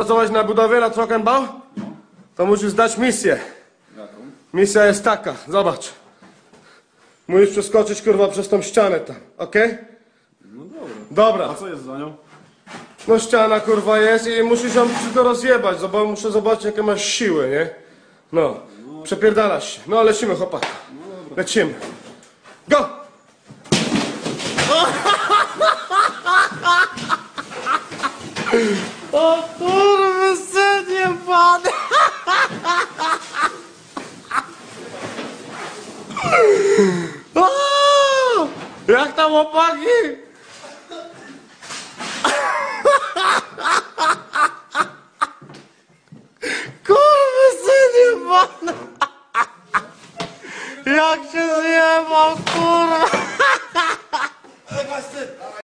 pracować na budowie, na Trockenbau? To musisz zdać misję. Misja jest taka, zobacz. Musisz przeskoczyć kurwa przez tą ścianę tam, okej? No dobra. Dobra. A co jest za nią? No ściana kurwa jest i musisz ją tylko rozjebać, zobacz, muszę zobaczyć jakie masz siły, nie? No, przepierdalasz się. No lecimy chłopak. Lecimy. Go! Oh, oh, você de! Oh, já que bom aqui! Já que